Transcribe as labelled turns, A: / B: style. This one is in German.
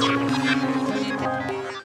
A: Ja.